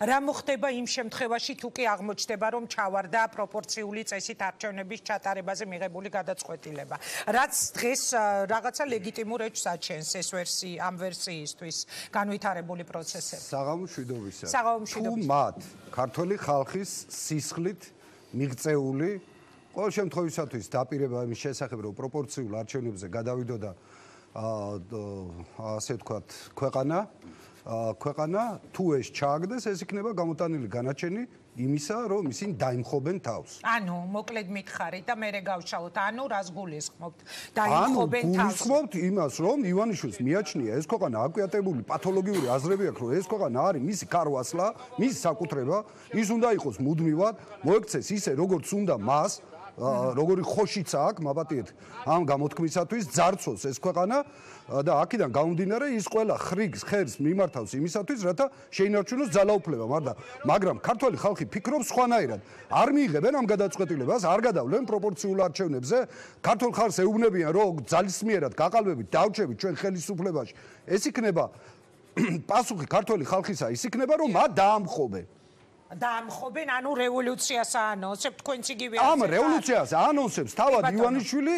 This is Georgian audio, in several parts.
რა მოხდება იმ შემთხვევაში თუ კი აღმოჩნდება რომ ჩავარდა პროპორციული წესით არჩევნების ჩატარებაზე მიღებული გადაწყვეტილება. რაც დღეს რაღაცა ლეგიტიმურ ეჭვს აჩენს ეს ვერსი ამ ვერსიისთვის განვითარებული პროცესები. საღამო შვიდობისა საღამო შვიდობისა თუ მათ ქართული ხალხის სისხლით მიღწეული ყოველ შემთხვევისათვის დაპირება იმის შესახებ რომ პროპორციულ არჩევნებზე გადავიდოდა აა ასე ვთქვათ ქვეყანა ქვეყანა თუ ეს ჩააგდეს ეს იქნება გამოტანილი განაჩენი იმისა რომ ისინი დაიმხობენ თავს. ანუ მოკლედ მითხარით და მე რე გავშალოთ ანუ რას გულისხმობთ დაიმხობენ თავს. ანუ გულისხმობთ იმას რომ ივანიშვილს მიაჩნია ეს ქვეყანა აკვიატებული პათოლოგიური აზრები აქვს რომ ეს ქვეყანა არის მისი კარვასლა, მისი საკუთრება, ის უნდა იყოს მუდმივად, მოექცეს ისე როგორც უნდა მას როგორი ხოშიც აქვს მაპატიეთ. ამ გამოთქმისათვის ძარცოს ეს ქვეყანა და აქედან გამომდინარე ის ყველა ხრიგს ხერს მიმართავს იმისათვის რათა შეინარჩუნოს ძალაუფლება მაგრამ მაგრამ ქართველი ხალხი ფიქრობს სხვანაირად. არ მიიღებენ ამ გადაწყვეტილებას არ გადავლენ პროპორციულ არჩევნებზე. ქართულ ხალხს ეუბნებიან რომ ძალისმიერად გაყალბებით დავჩებით ჩვენ ხელისუფლებაში. ეს იქნება პასუხი ქართველი ხალხისა ის იქნება რომ მათ დაამხობენ დაამხობენ ანუ რევოლუციას აანონსებ თქვენც იგივე ამ რევოლუციას აანონსებს თავად ივანიშვილი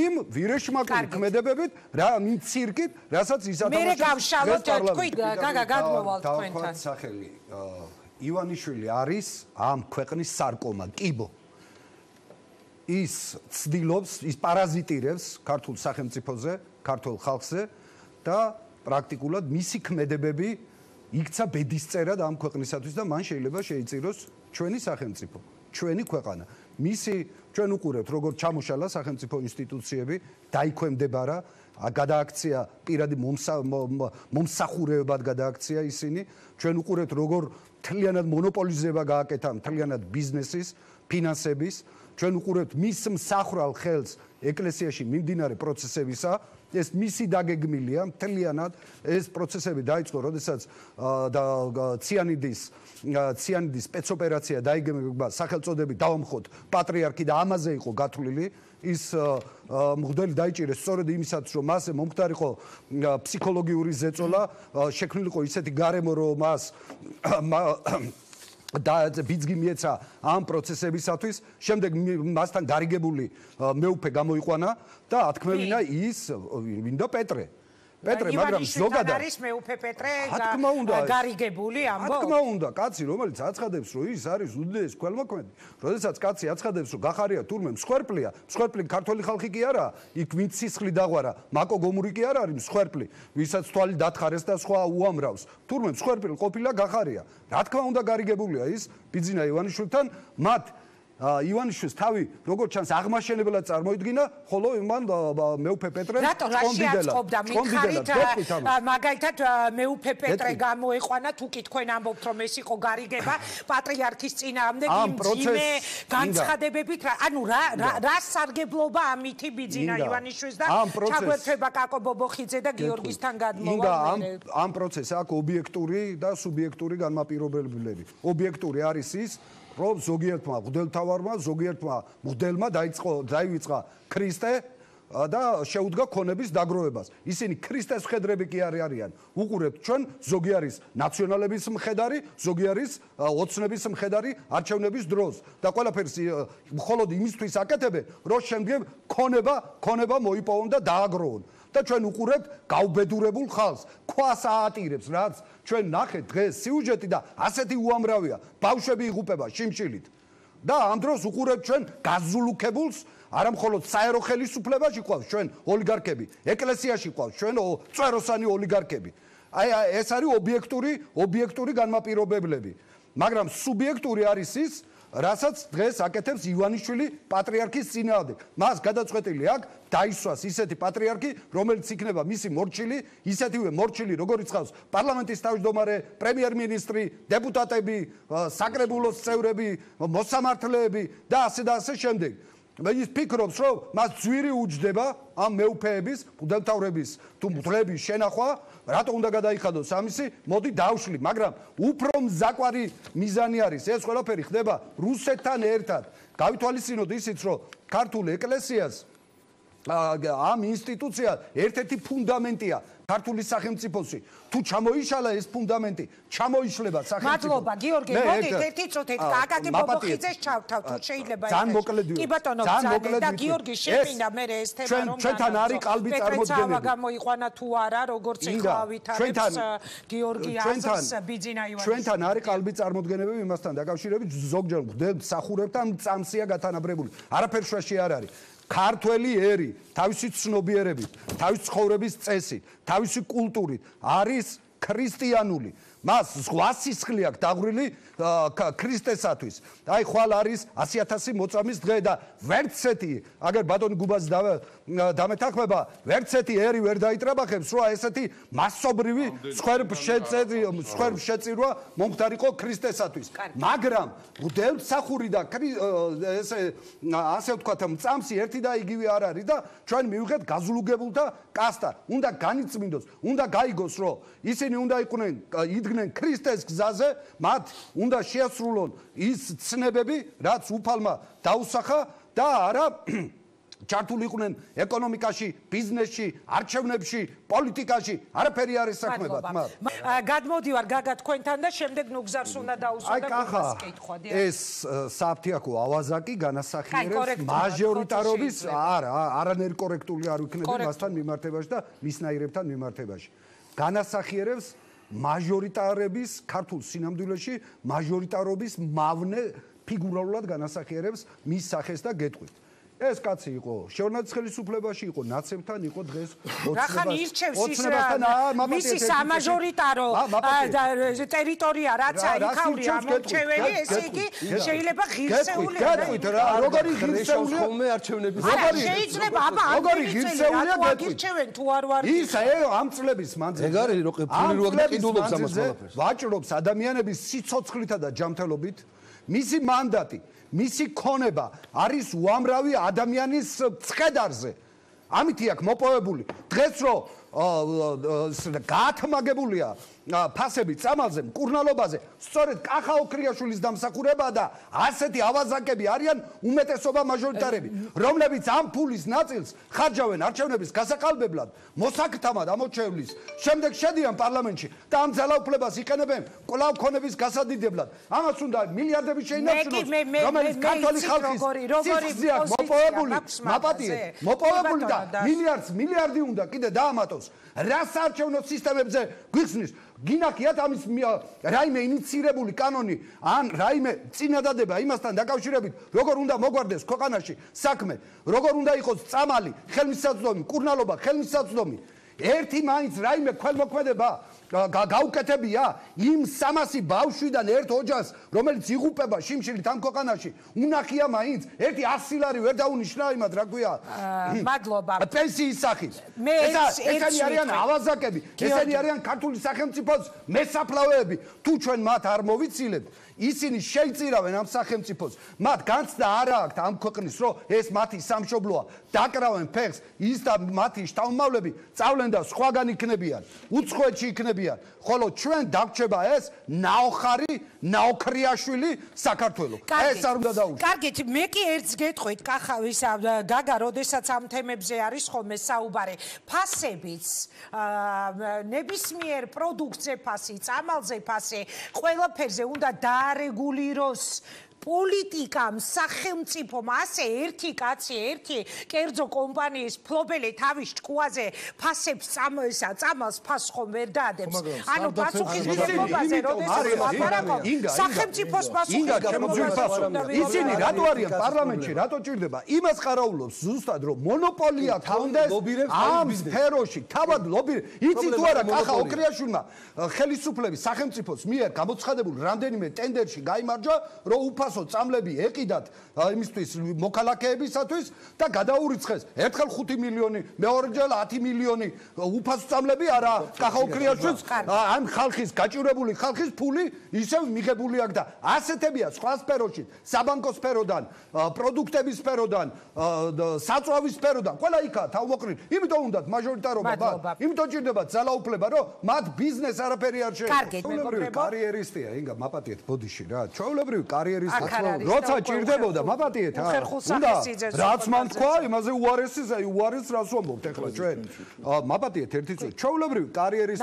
იმ ვირეშმაკული ქმედებებით რა იმ ცირკით რასაც ისადამაშა მე გავშალოთ თქვი გაგა გადმოვალ თქვენთან. სახელი ივანიშვილი არის ამ ქვეყნის სარკომა კიბო. ის ცდილობს ის პარაზიტირებს ქართულ სახელმწიფოზე ქართულ ხალხზე და პრაქტიკულად მისი ქმედებები იქცა ბედისწერად ამ ქვეყნისათვის და მან შეიძლება შეიწიროს ჩვენი სახელმწიფო, ჩვენი ქვეყანა. მისი ჩვენ უყურებთ როგორ ჩამოშალა სახელმწიფო ინსტიტუციები, დაიქვემდებარა, გადააქცია პირადი მომსახურებად გადააქცია ისინი. ჩვენ უყურებთ როგორ თლიანად მონოპოლიზება გააკეთა თლიანად ბიზნესის, ფინანსების. ჩვენ უყურებთ მის მსახრალ ხელს ეკლესიაში მიმდინარე პროცესებისა. ეს მისი დაგეგმილია მთლიანად ეს პროცესები დაიწყო როდესაც და ციანიდის ციანიდის სპეცოპერაცია დაიგეგმა სახელწოდები დავამხოთ პატრიარქი და ამაზე იყო გათვლილი ის მღვდელი დაიჭირეს სწორედ იმისათვის რომ მასე მომხდარიყო ფსიქოლოგიური ზეწოლა შექმნილიყო ისეთი გარემო რომ მას და ბიძგი მიეცა ამ პროცესებისათვის შემდეგ მასთან გარიგებული მეუფე გამოიყვანა და ათქმევინა ის ვინდა პეტრე პეტრე მაგრამ ზოგადად არის მეუფე პეტრე გარიგებული ამბო რა თქმა უნდა კაცი რომელიც აცხადებს რომ ის არის უდიდეს ქველმოქმედი როდესაც კაცი აცხადებს რომ გახარია თურმე მსხვერპლია. მსხვერპლი ქართული ხალხი კი არა იქ ვინც სისხლი დაღვარა. მაკო გომური კი არ არის მსხვერპლი ვისაც თვალი დათხარეს და სხვა უამრავს. თურმე მსხვერპლი ყოფილა გახარია. რა თქმა უნდა გარიგებულია ის ბიძინა ივანიშვილთან მათ ივანიშვილს თავი როგორც ჩანს აღმაშენებლად წარმოიდგინა, ხოლო იმან მეუფე პეტრე რატო რაში აწყობდა მიხარით მაგალითად მეუფე პეტრე გამოეყვანა თუ კი თქვენ ამბობთ რომ ეს იყო გარიგება პატრიარქის წინააღმდეგ იმ ძიმე განცხადებებით ანუ რა რა სარგებლობა ამითი ბიძინა ივანიშვილს და ჩაგვერთვება კაკო ბობოხიძე და გიორგისთან გადმოვა ამ ამ პროცესს აქვს ობიექტური და სუბიექტური განმაპირობებლები ობიექტური არის ის რომ ზოგიერთმა მღვდელთავარმა, ზოგიერთმა მღვდელმა დაიწყო დაივიწყა ქრისტე და შეუდგა ქონების დაგროვებას. ისინი ქრისტეს მხედრები კი არ არიან. უყურებთ ჩვენ ზოგი არის ნაციონალების მხედარი, ზოგი არის ოცნების მხედარი არჩევნების დროს და ყველაფერს მხოლოდ იმისთვის აკეთებენ, რომ შემდგომ ქონება, ქონება მოიპოვონ და დააგროვონ. და ჩვენ უყურებთ გაუბედურებულ ხალხს, ქვას აატირებს, რაც ჩვენ ნახეთ დღეს სიუჟეტი და ასეთი უამრავია, ბავშვები იღუპება შიმშილით. და ამ დროს უყურებთ ჩვენ გაზულუქებულს, არა მხოლოდ საერო ხელისუფლებაში ყავს ჩვენ ოლიგარქები, ეკლესიაში ყავს ჩვენ წვეროსანი ოლიგარქები. აი ეს არის ობიექტური, ობიექტური განმაპირობებლები. მაგრამ სუბიექტური არის ის, რასაც დღეს აკეთებს ივანიშვილი პატრიარქის წინააღმდეგ. მას გადაწყვეტილი აქვს დაისვას ისეთი პატრიარქი, რომელიც იქნება მისი მორჩილი, ისეთივე მორჩილი, როგორიც ხავს პარლამენტის თავმჯდომარე, პრემიერ-მინისტრი, დეპუტატები, საკრებულოს წევრები, მოსამართლეები და ასე და ასე შემდეგ. მე ის ფიქრობს, რომ მას ძვირი უჯდება ამ მეუფეების, მუდელთავრების თუ მდრების შენახვა, რატო უნდა გადაიხადოს ამისი? მოდი დავშლი, მაგრამ უფრო მზაკვარი მიზანი არის, ეს ყველაფერი ხდება რუსეთთან ერთად. გავითვალისწინოთ ისიც, რომ ქართულ ეკლესიას ამ ინსტიტუცია ერთ-ერთი ფუნდამენტია ქართული სახელმწიფოსი. თუ ჩამოიშალა ეს ფუნდამენტი ჩამოიშლება სახელმწიფო მადლობა გიორგი მოდით ერთი წუთით აკაკი ბობოხიძეს ჩავთავ თუ შეიძლება ძალიან მოკლედ კი ბატონო ძალიან და გიორგი შეფინდა მე ეს თემა რომ ჩვენთან არის qalbi წარმოდგენები. გამოიყვანა თუ არა როგორც ეხავითარებს გიორგი ასოს ბიძინა ივანის ჩვენთან არის qalbi წარმოდგენები იმასთან დაკავშირებით ზოგჯერ მსახურებთან წამსია გათანაბრებული. არაფერ შუაში არ არის ქართველი ერი თავისი ცნობიერებით, თავისი ცხოვრების წესით, თავისი კულტურით არის ქრისტიანული. მას ზღვასისხლი აქვს დაღვრილი ქრისტესათვის. აი ხვალ არის 100000 მოწამის დღე და ვერცეთი, აგერ ბატონი გუბას დამეთანხმება, ვერცეთი ერი ვერ დაიტრაბახებს, რა ესეთი მასობრივი სხვერბ შეწერი, სხვერბ შეწირვა მომხდარიყო ქრისტესათვის. მაგრამ მდელსახური და ესე ასე ვთქვათ, მწამსი ერთი და იგივე არ არის და ჩვენ მივიღეთ გაზლუგებულთა კასტა. უნდა განიწმინდოს, უნდა გაიგოს, რომ ისინი უნდა იყვნენ იდგნენ ქრისტეს გზაზე, მათ უნდა შეასრულონ ის ცნებები, რაც უფალმა დაუსახა და არა ჩართული იყვნენ ეკონომიკაში, ბიზნესში, არჩევნებში, პოლიტიკაში, არაფერი არ ესაქმებათ მათ. გადმოდივარ გაგა თქვენთან და შემდეგ ნუ გზარს უნდა დაუსვა და გასკითხვა. ეს საფთიაქო ავაზაკი განასახიერებს მაჟორიტარობის არა, არანაირი კორექტული არ ვიქნები მასთან მიმართებაში და მისნაირებთან მიმართებაში. განასახიერებს მაჟორიტარების ქართულ სინამდვილეში მაჟორიტარობის მავნე ფიგურალურად განასახიერებს მის სახეს და გეტყვით. ეს კაცი იყო შევნაც ხელისუფლებაში იყო ნაცემთან იყო დღეს ოცნებასთან ოცნებასთან მისი სამაჟორიტარო ტერიტორია რაც არის ქაური ამორჩეველი ესე იგი შეიძლება ღირსეული გეტყვით რა როგორი ღირსეული ხოლმე არჩევნების როგორი შეიძლება აბა როგორი ღირსეულია გეტყვით? თუ არ ვარ ის ამ წლების მანძილზე ეგ არის რო ფული რო აკიდულობს ამას ყველაფერს. ვაჭრობს ადამიანების სიცოცხლითა და ჯანმრთელობით მისი მანდატი მისი ქონება არის უამრავი ადამიანის წხედარზე. ამითი აქვს მოპოვებული. დღეს რო გაათმაგებულია ფასები წამალზე, მკურნალობაზე, სწორედ კახა ოქრიაშვილის დამსახურება და ასეთი ავაზაკები არიან უმეტესობა მაჟორიტარები, რომლებიც ამ ფულის ნაწილს ხარჯავენ არჩევნების გასაყალბებლად, მოსაკთამად ამოჩევლის, შემდეგ შედიან პარლამენტში და ამ ძალაუფლებას იყენებენ კვლავ ქონების გასადიდებლად. ამას უნდა მილიარდები შეინარჩუნოს, რომელიც ქართული ხალხის სიცოცხლე მოპოვებული, მაპატიე, მოპოვებული და მილიარდს მილიარდი უნდა კიდე დაამატოს. რა საარჩევნო სისტემებზე გვიხსნის გინახიათ ამის რაიმე ინიცირებული კანონი ან რაიმე წინადადება იმასთან დაკავშირებით როგორ უნდა მოგვარდეს ქვეყანაში საქმე როგორ უნდა იყოს წამალი ხელმისაწვდომი კურნალობა ხელმისაწვდომი. ერთი მაინც რაიმე ქველმოქმედება გაუკეთებია იმ 300 ბავშვიდან ერთ ოჯახს რომელიც იღუპება შიმშილით ამ ქვეყანაში. უნახია მაინც ერთი 100 ლარი ვერ დაუნიშნა იმად რა ქვია? მადლობა. პენსიის სახით. ესენი არიან ავაზაკები ესენი არიან ქართული სახელმწიფოს მესაფლავეები. თუ ჩვენ მათ არ მოვიცილებთ ისინი შეიწირავენ ამ სახელმწიფოს. მათ განცდა არ აქვს ამ ქვეყნის, რომ ეს მათი სამშობლოა. დაკრავენ ფეხს ის და მათი შთამომავლები წავლენ და სხვაგან იქნებიან. უცხოეთში იქნებიან. ხოლო ჩვენ დაგჭება ეს ნაოხარი, ნაოქრიაშვილი საქართველოს. ეს არ უნდა დაუშვას. კარგით, მე კი ერთს გეტყვით, კახავის გაგა, როდესაც ამ თემებზე არის ხოლმე საუბარი. ფასებიც, ნებისმიერ პროდუქტზე ფასი, წამალზე ფასი, ყველაფერზე უნდა და a reguliros პოლიტიკამ, სახელმწიფომ, ასე ერთი კაცი, ერთი კერძო კომპანიის ფლობელი თავის ჭკუაზე ფასებს წამოსა, წამალს ფას ხომ ვერ დაადებს. ანუ პასუხისმგებლობაზე როდესაც ლაპარაკობ, სახელმწიფოს პასუხისმგებლობა. ისინი რატო არიან პარლამენტში, რატო ჭირდება? იმას ყარაულობს ზუსტად, რომ მონოპოლია ქონდეს ამ სფეროში. თავად ლობი, იცი თუ არა, კახა ოქრიაშვილმა ხელისუფლების სახელმწიფოს მიერ გამოცხადებულ რამდენიმე ტენდერში გამარჯვა, რომ უფას უფასო წამლები ეყიდათ იმისთვის მოქალაქეებისათვის და გადაურიცხეს. ერთხელ 5 მილიონი მეორეჯერ 10 მილიონი უფასო წამლები არა კახაუქრიაშვილს ამ ხალხის გაჭირებული ხალხის ფული ისევ მიღებული აქვს და. ასეთებია სხვა სფეროში საბანკო სფეროდან პროდუქტების სფეროდან საწვავის სფეროდან. ყველა იქა თავმოყრილი იმიტომ უნდათ მაჟორიტარობა ბა იმიტომ ჭირდება ძალაუფლება რომ მათ ბიზნეს არაფერი არ შეიძლება კარგი მეგობრებო. კარიერისტია ინგა მაპატიეთ ბოდიში რა. ჩაოლებრივი კარიერისტია აქ არ არის როცა ჭირდებოდა მაპატიეთ ა უნდა რაც მან თქვა იმაზე უარესი უარეს რას ვამბობთ ახლა ჩვენ? მაპატიეთ ერთი წუთი. ჩაულებრივი კარიერის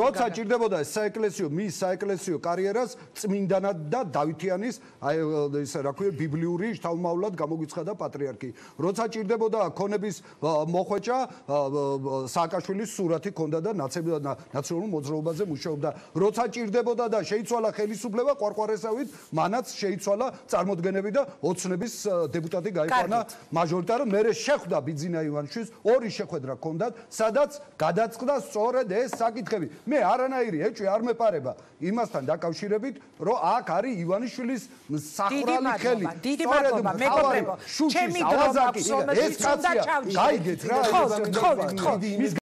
როცა ჭირდებოდა საეკლესიო მის საეკლესიო კარიერას წმინდანად და დავითიანის აი ესე რა ქვია ბიბლიური შთამომავლად გამოგვიცხადა პატრიარქი. როცა ჭირდებოდა ქონების მოხვეჭა სააკაშვილის სურათი ქონდა და ნაციონალურ მოძრაობაზე მუშაობდა. როცა ჭირდებოდა და შეიცვალა ხელისუფლება ყვარყვარესავით მანაც შეიცვალა წარმოდგენები და ოცნების დეპუტატი გაიყვანა მაჟორიტარად მე შეხვდა ბიძინა ივანიშვილს ორი შეხვედრა ქონდათ სადაც გადაწყდა სწორედ ეს საკითხები. მე არანაირი ეჭვი არ მეპარება იმასთან დაკავშირებით რომ აქ არის ივანიშვილის სახრალი ხელი. დიდი მადლობა მეგობრებო ჩემი დრო მაქვს ეს კაცია გაიგეთ რა ხო ხო ხო